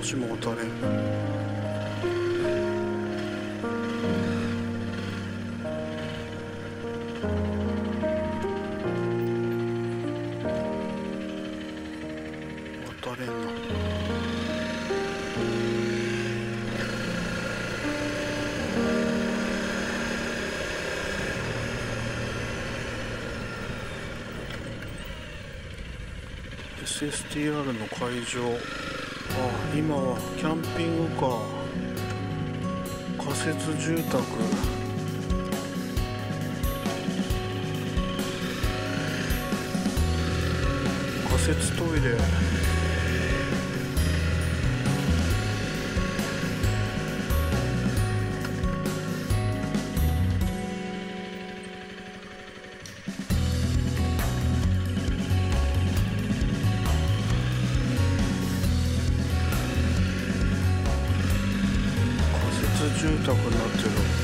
足も渡れ渡れんな「SSTR の会場」あ今はキャンピングカー仮設住宅。仮設トイレ。住宅になってる。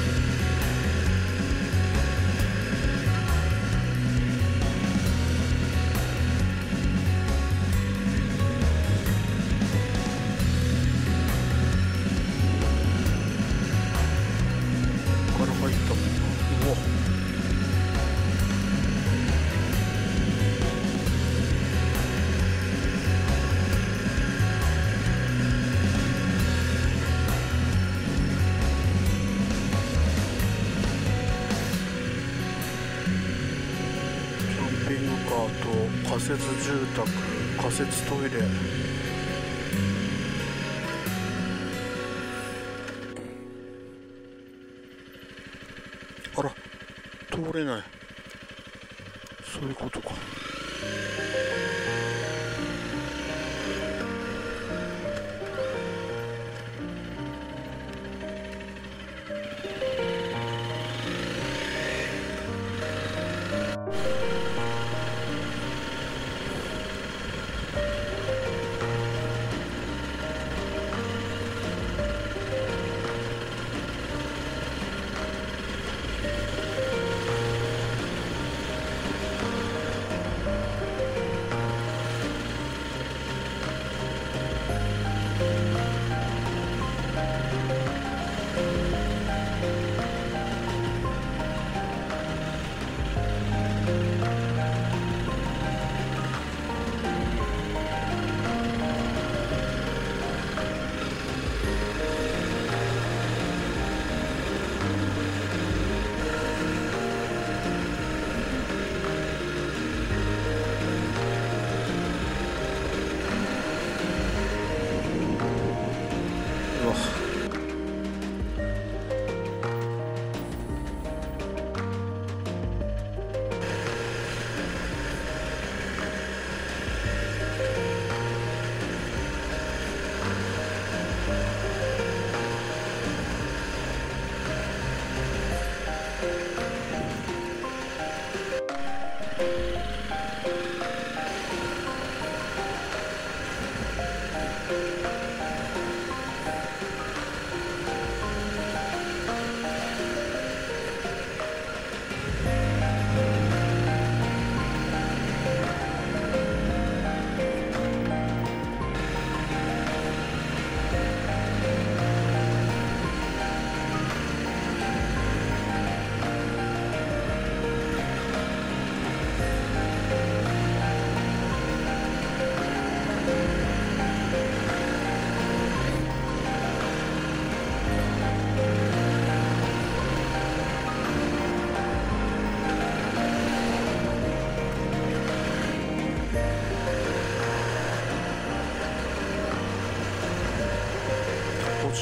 パーと仮設住宅仮設トイレ。あら通れない。そういうことか。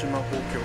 島公共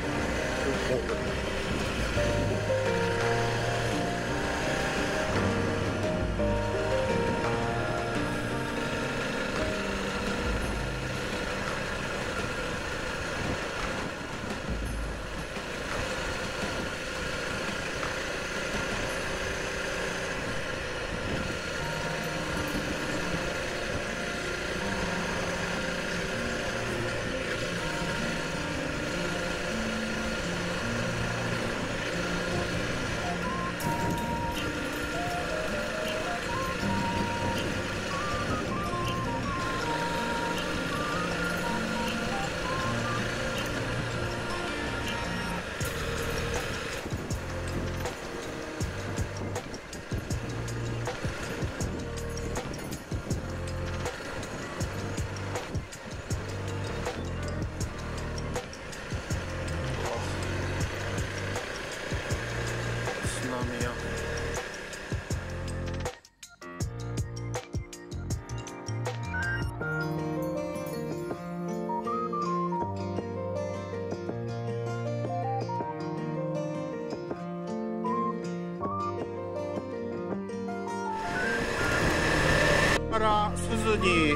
に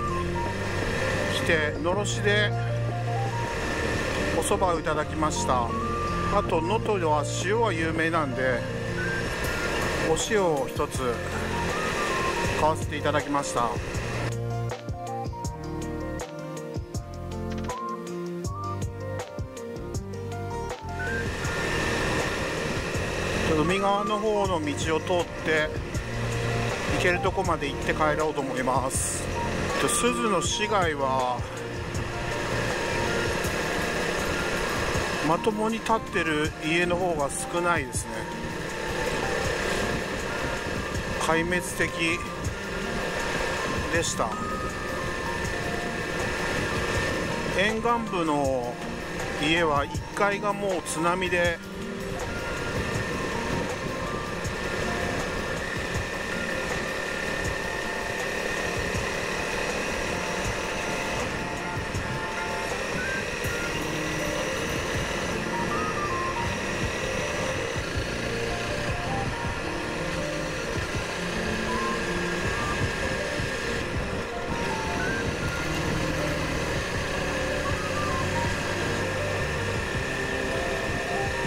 来てのろしでお蕎麦をいただきました。あと能登は塩は有名なんでお塩を一つ買わせていただきました。海側の方の道を通って行けるとこまで行って帰ろうと思います。鈴の市街はまともに建ってる家の方が少ないですね。壊滅的でした。沿岸部の家は1階がもう津波で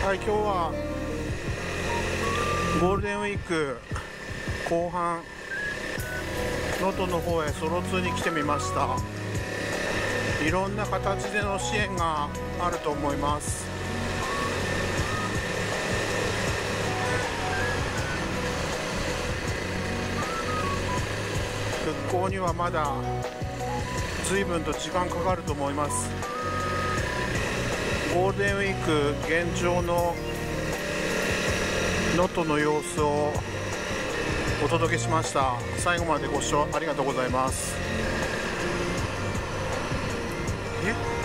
はい今日はゴールデンウィーク後半能登の方へソロツーに来てみました。いろんな形での支援があると思います。復興にはまだ随分と時間かかると思います。ゴールデンウィーク現状の能登の様子をお届けしました。最後までご視聴ありがとうございます。え